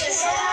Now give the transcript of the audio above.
Just